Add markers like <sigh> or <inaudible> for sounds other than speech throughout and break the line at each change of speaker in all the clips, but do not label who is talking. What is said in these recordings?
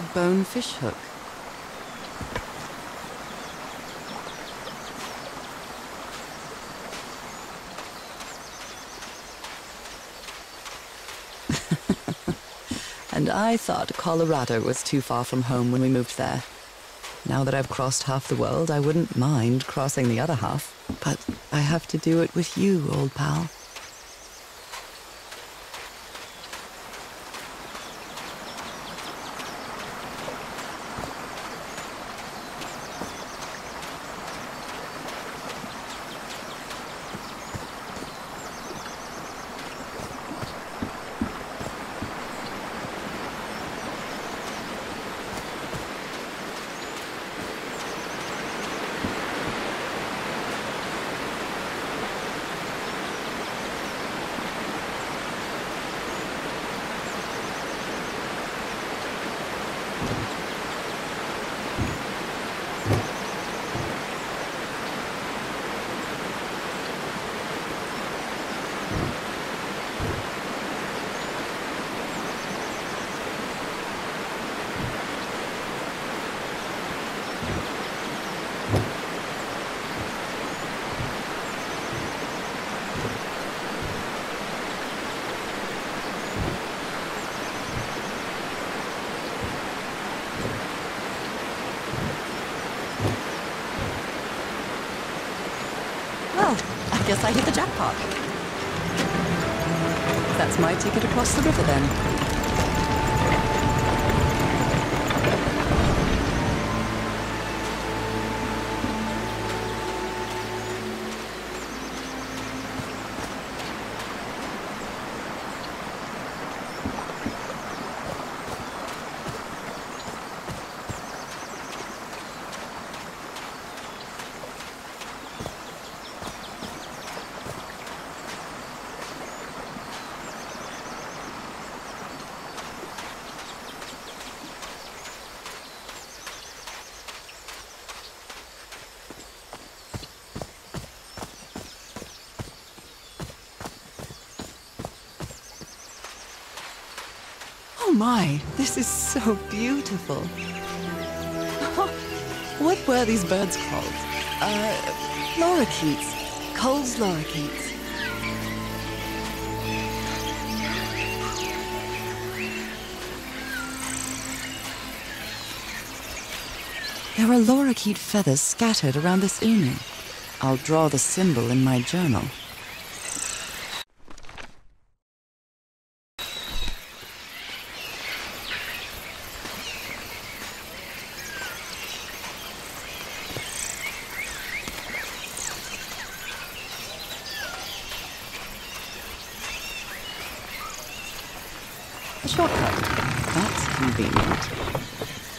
A bonefish hook. <laughs> and I thought Colorado was too far from home when we moved there. Now that I've crossed half the world, I wouldn't mind crossing the other half. But I have to do it with you, old pal. Well, I I hit the jackpot. That's my ticket across the river then. My, this is so beautiful. <laughs> what were these birds called? Uh, lorikeets. Cole's lorikeets. There are lorikeet feathers scattered around this unu. I'll draw the symbol in my journal. A shortcut. That's convenient.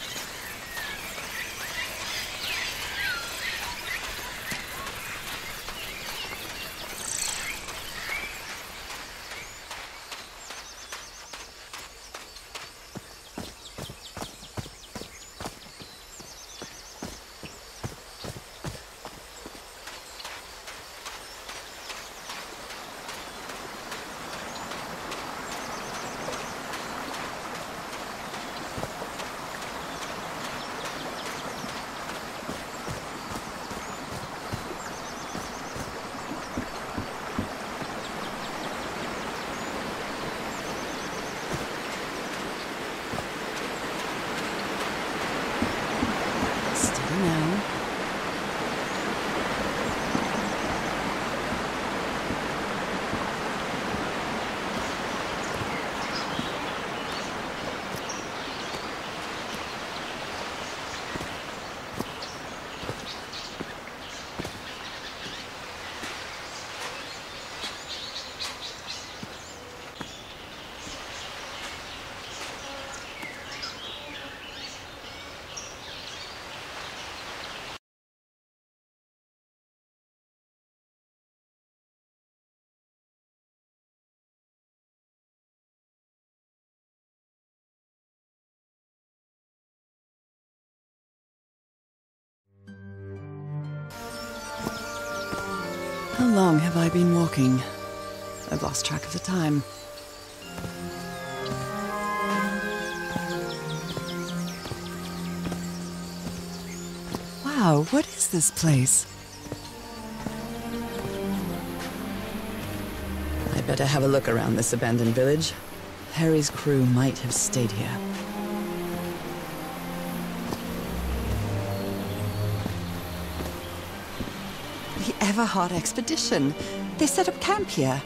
long have I been walking? I've lost track of the time. Wow, what is this place? I better have a look around this abandoned village. Harry's crew might have stayed here. The Everhart expedition. They set up camp here.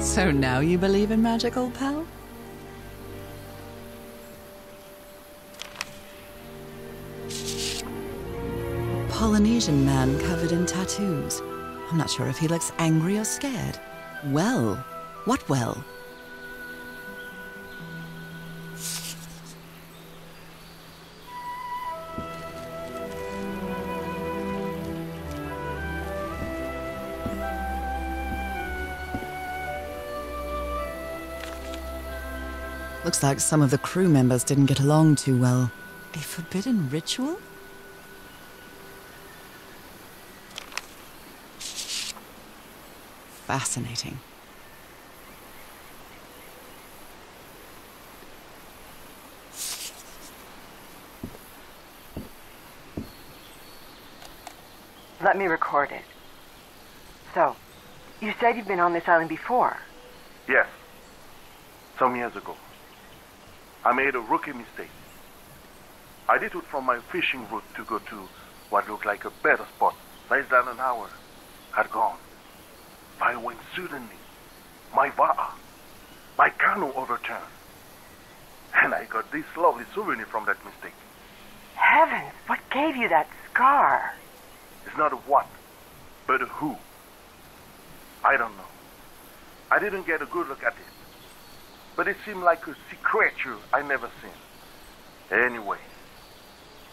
So now you believe in magic, old pal? Polynesian man covered in tattoos. I'm not sure if he looks angry or scared. Well, what well? Looks like some of the crew members didn't get along too well. A forbidden ritual? Fascinating.
Let me record it. So, you said you've been on this island before.
Yes. Some years ago. I made a rookie mistake. I detoured from my fishing route to go to what looked like a better spot. Less than an hour had gone. I went suddenly. My va'a, my canoe overturned. And I got this lovely souvenir from that mistake.
Heavens, what gave you that scar?
It's not a what, but a who. I don't know. I didn't get a good look at it. But it seemed like a sea creature I never seen. Anyway,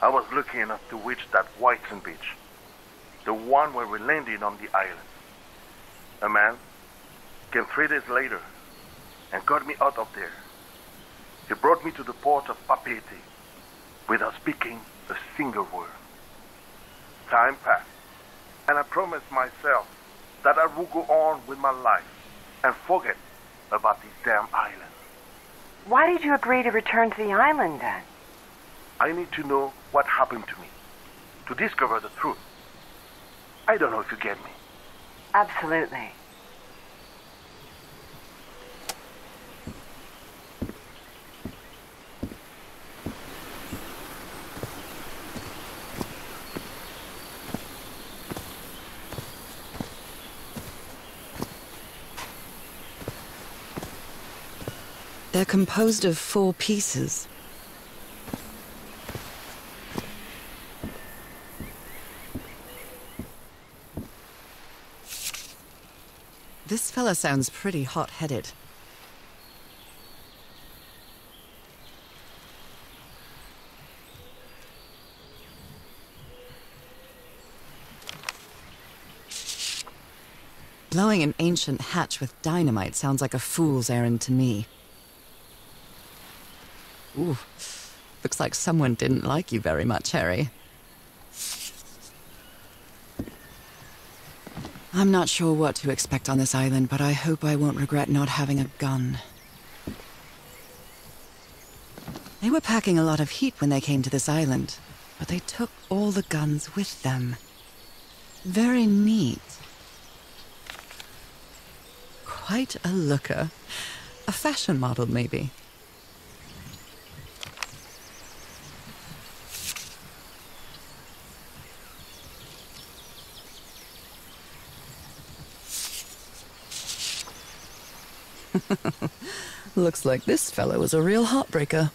I was lucky enough to reach that Whiteson beach. The one where we landed on the island. A man came three days later and got me out of there. He brought me to the port of Papeete without speaking a single word. Time passed, and I promised myself that I would go on with my life and forget about this damn island.
Why did you agree to return to the island then?
I need to know what happened to me, to discover the truth. I don't know if you get me.
Absolutely.
They're composed of four pieces. This fella sounds pretty hot-headed. Blowing an ancient hatch with dynamite sounds like a fool's errand to me. Ooh, looks like someone didn't like you very much, Harry. I'm not sure what to expect on this island, but I hope I won't regret not having a gun. They were packing a lot of heat when they came to this island, but they took all the guns with them. Very neat. Quite a looker. A fashion model, maybe. <laughs> Looks like this fellow was a real heartbreaker.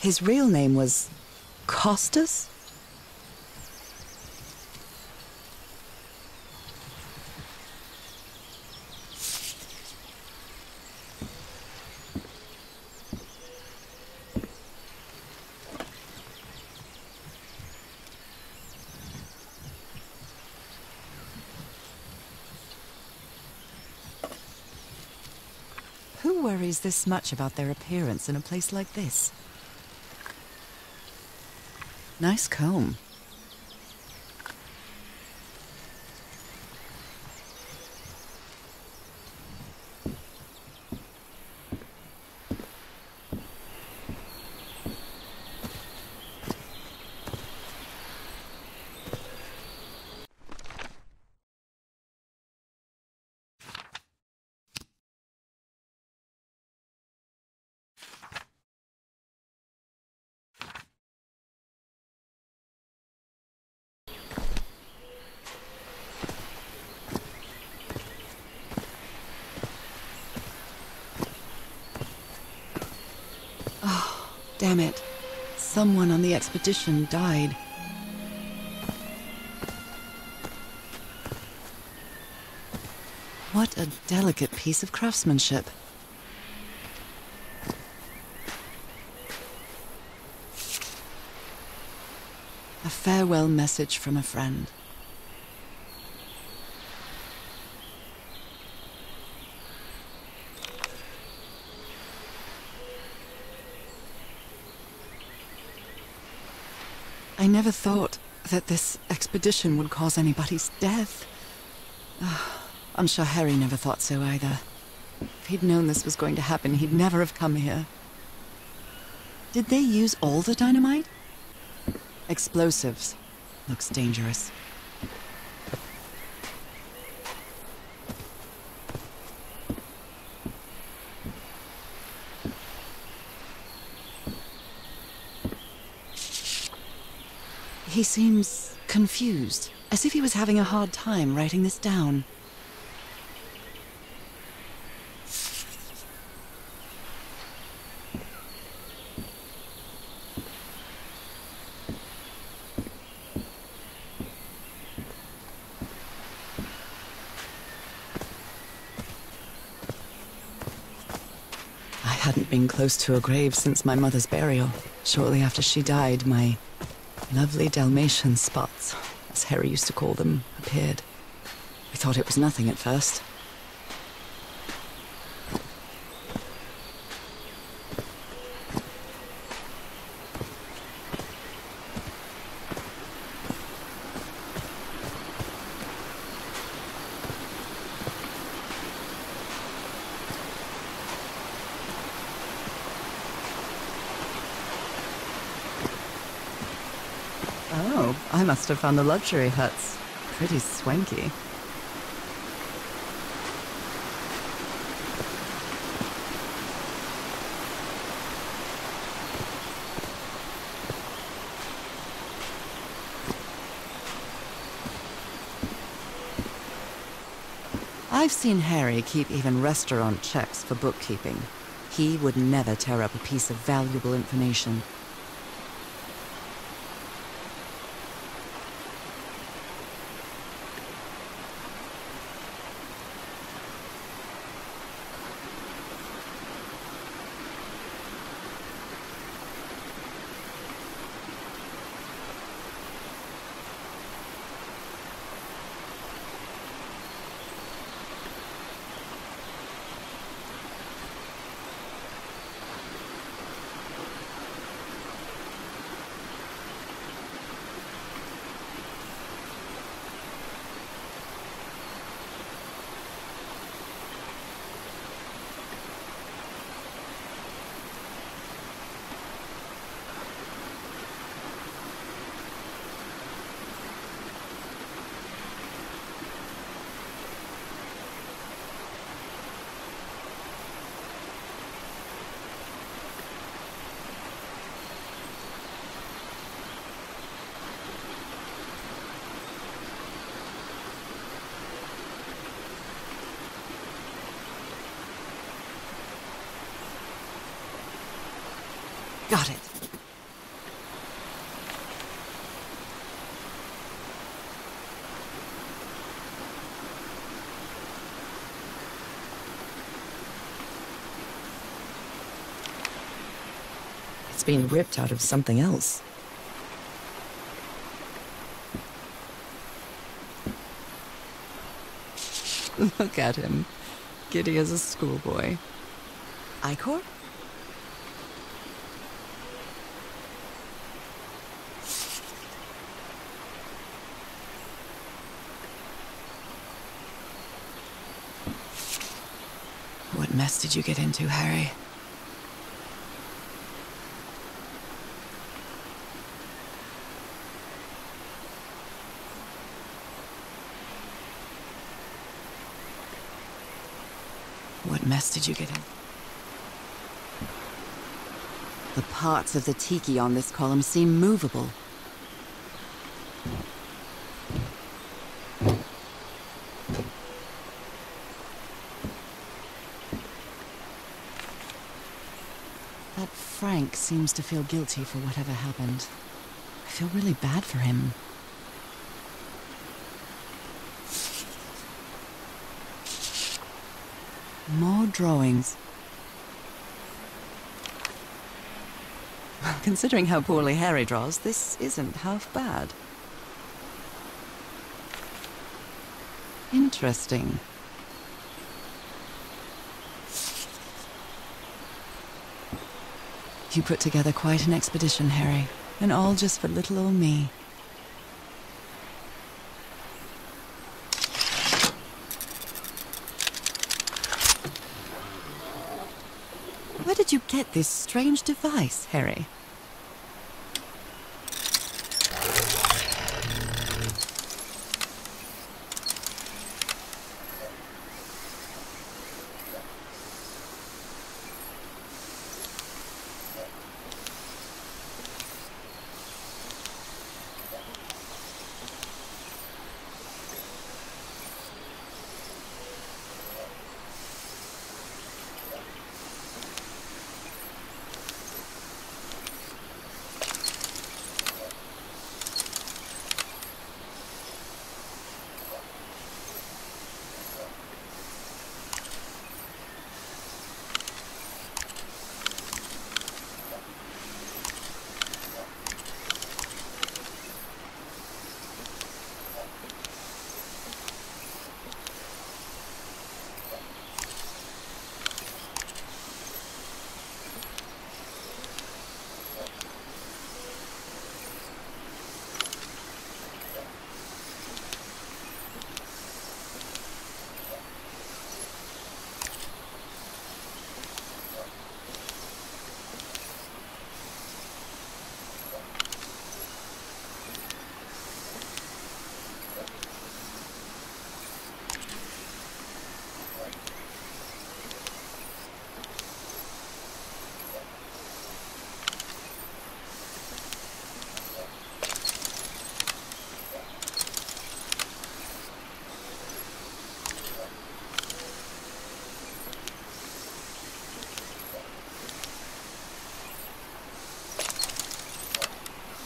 His real name was Costas? Who worries this much about their appearance in a place like this? Nice comb. Damn it. Someone on the expedition died. What a delicate piece of craftsmanship. A farewell message from a friend. I never thought that this expedition would cause anybody's death. Ah, I'm sure Harry never thought so either. If he'd known this was going to happen, he'd never have come here. Did they use all the dynamite? Explosives. Looks dangerous. He seems confused, as if he was having a hard time writing this down. I hadn't been close to a grave since my mother's burial. Shortly after she died, my lovely Dalmatian spots, as Harry used to call them, appeared. We thought it was nothing at first. Oh, I must have found the luxury huts. Pretty swanky. I've seen Harry keep even restaurant checks for bookkeeping. He would never tear up a piece of valuable information. Got it. It's been ripped out of something else. Look at him. Giddy as a schoolboy. Icor? What mess did you get into, Harry? What mess did you get in? The parts of the tiki on this column seem movable. That Frank seems to feel guilty for whatever happened. I feel really bad for him. More drawings. Well, <laughs> considering how poorly Harry draws, this isn't half bad. Interesting. You put together quite an expedition, Harry, and all just for little old me. Where did you get this strange device, Harry?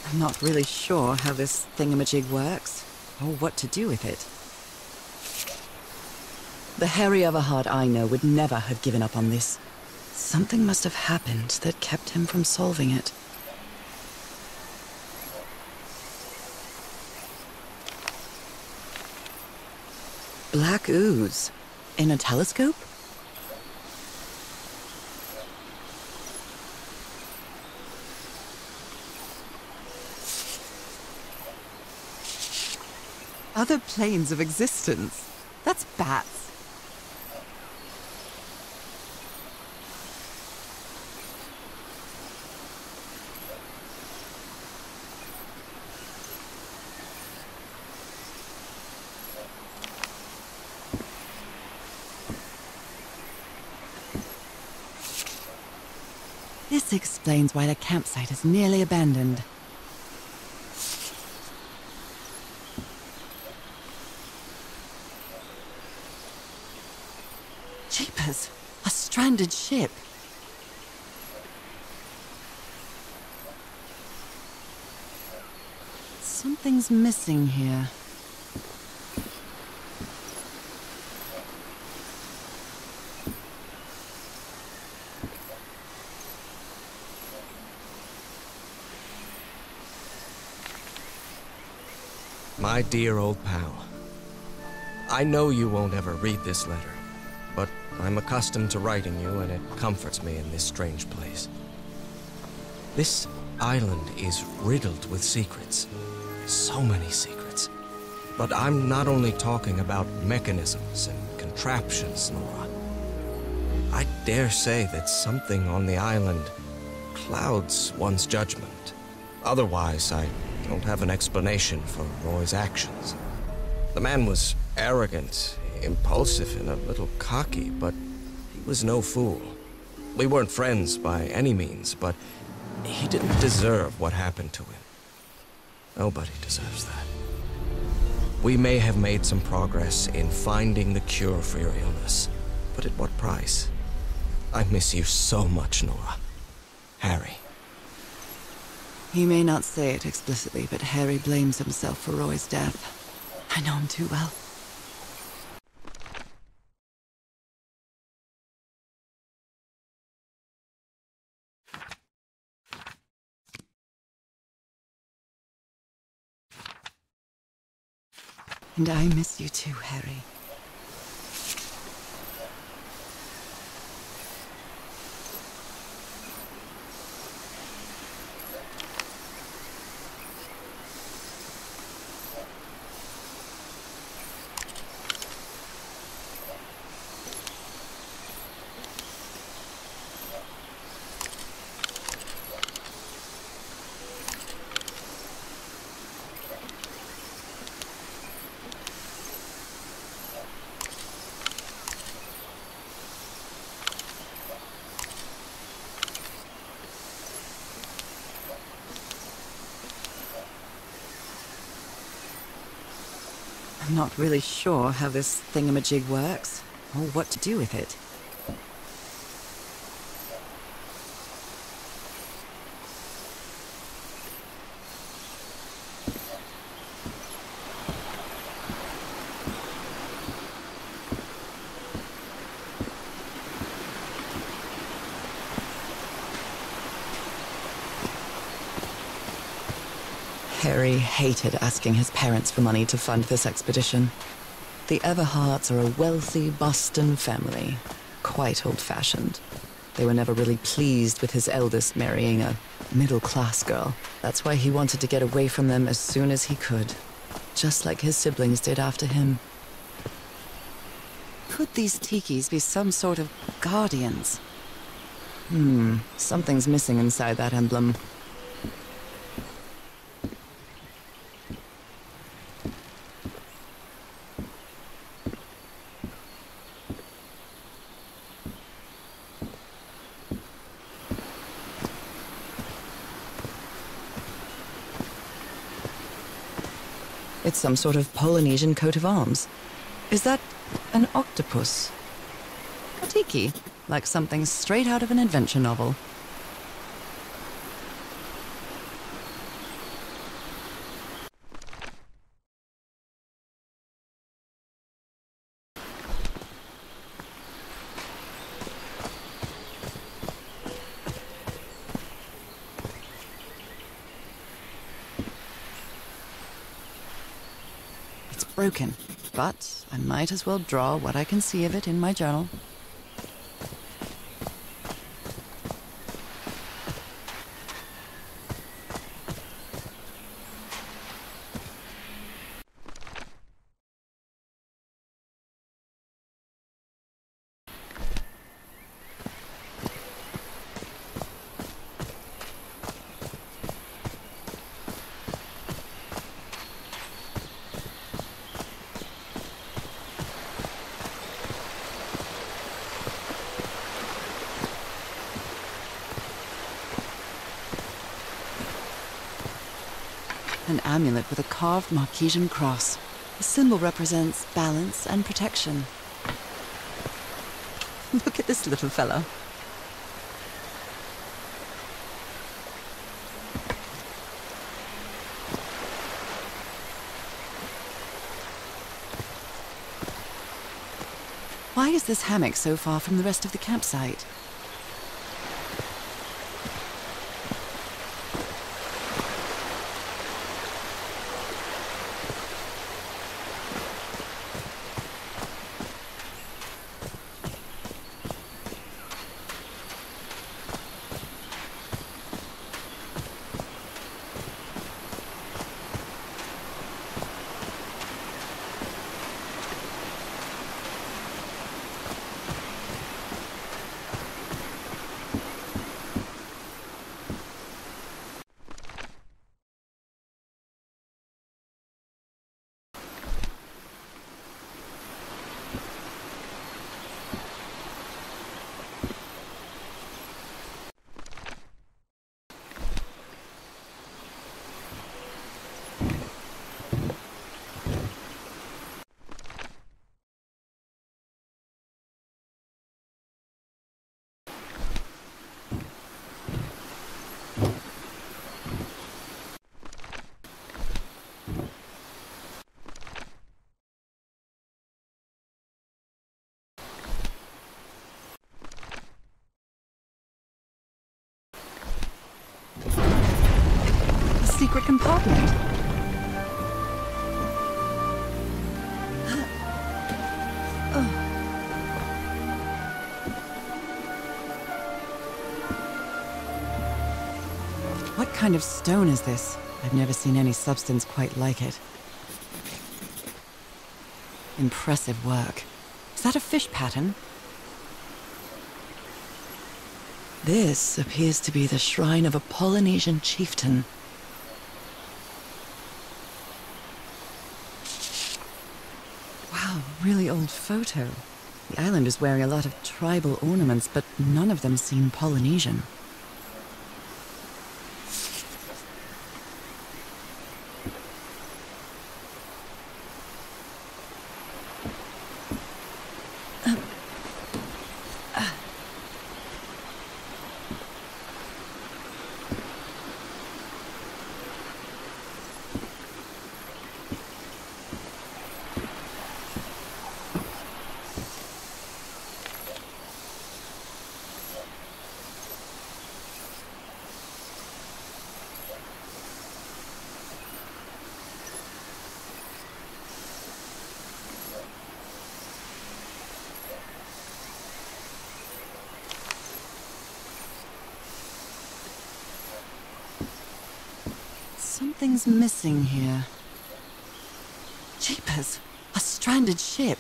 I'm not really sure how this thingamajig works, or what to do with it. The Harry Everhart I know would never have given up on this. Something must have happened that kept him from solving it. Black ooze. In a telescope? Other planes of existence. That's bats. This explains why the campsite is nearly abandoned. Jeepers! A stranded ship! Something's missing here.
My dear old pal, I know you won't ever read this letter, but I'm accustomed to writing you, and it comforts me in this strange place. This island is riddled with secrets. So many secrets. But I'm not only talking about mechanisms and contraptions, Norah. I dare say that something on the island clouds one's judgment. Otherwise, I don't have an explanation for Roy's actions. The man was arrogant, impulsive, and a little cocky, but he was no fool. We weren't friends by any means, but he didn't deserve what happened to him. Nobody deserves that. We may have made some progress in finding the cure for your illness, but at what price? I miss you so much, Norah. Harry.
He may not say it explicitly, but Harry blames himself for Roy's death. I know him too well. And I miss you too, Harry. Not really sure how this thingamajig works, or what to do with it. Asking his parents for money to fund this expedition. The Everharts are a wealthy Boston family, quite old-fashioned. They were never really pleased with his eldest marrying a middle-class girl. That's why he wanted to get away from them as soon as he could, just like his siblings did after him. Could these tikis be some sort of guardians? Hmm, something's missing inside that emblem. Some sort of Polynesian coat of arms. Is that an octopus? A tiki, like something straight out of an adventure novel. It's broken, but I might as well draw what I can see of it in my journal. Amulet with a carved Marquesan cross. The symbol represents balance and protection. <laughs> Look at this little fellow. Why is this hammock so far from the rest of the campsite? Secret compartment. What kind of stone is this? I've never seen any substance quite like it. Impressive work. Is that a fish pattern? This appears to be the shrine of a Polynesian chieftain. Wow, really old photo. The island is wearing a lot of tribal ornaments, but none of them seem Polynesian. Something's missing here. Jeepers! A stranded ship!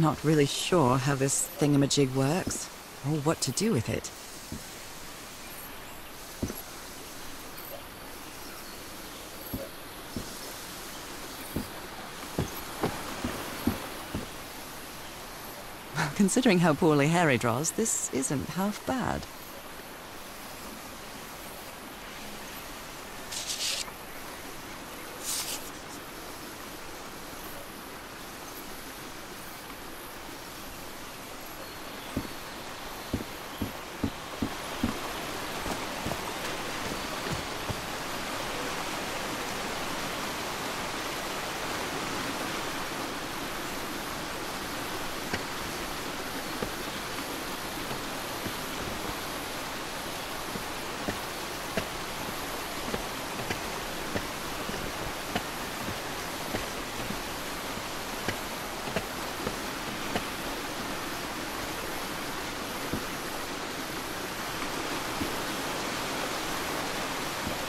Not really sure how this thingamajig works, or what to do with it. Considering how poorly Harry draws, this isn't half bad.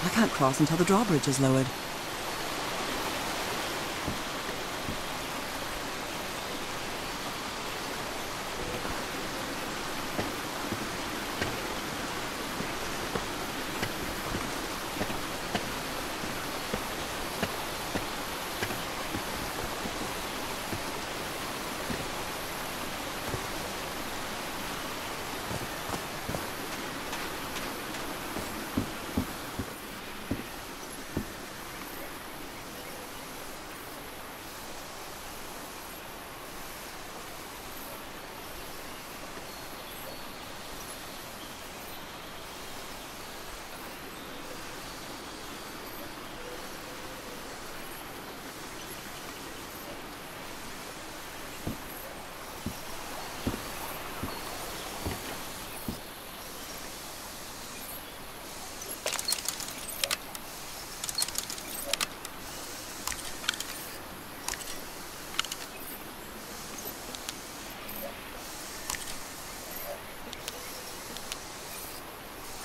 I can't cross until the drawbridge is lowered.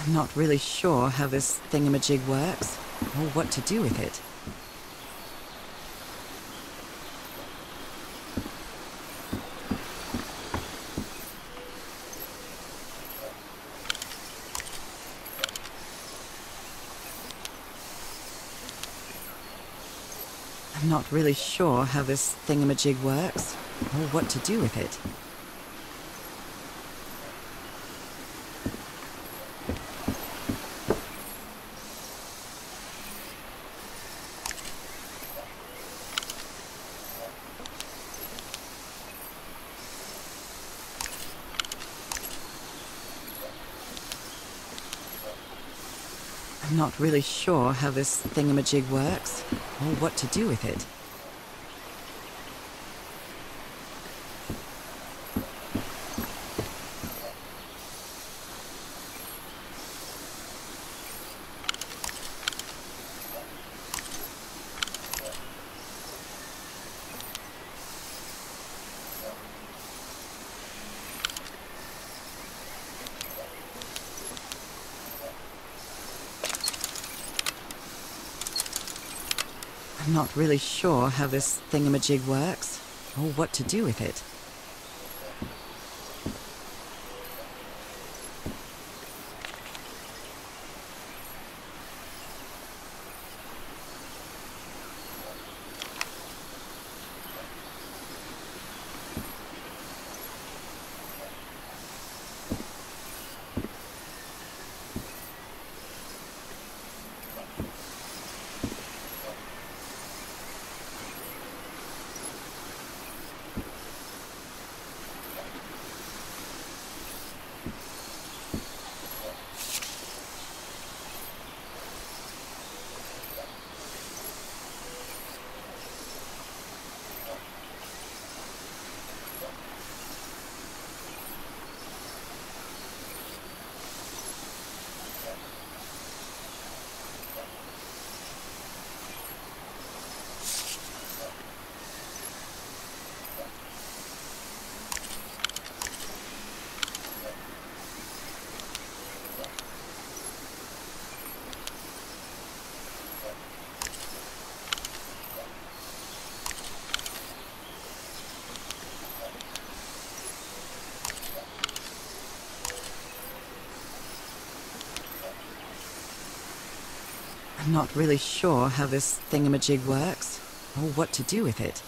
I'm not really sure how this thingamajig works, or what to do with it. I'm not really sure how this thingamajig works, or what to do with it. I'm really sure how this thingamajig works, or what to do with it. I'm not really sure how this thingamajig works, or what to do with it. Not really sure how this thingamajig works, or what to do with it.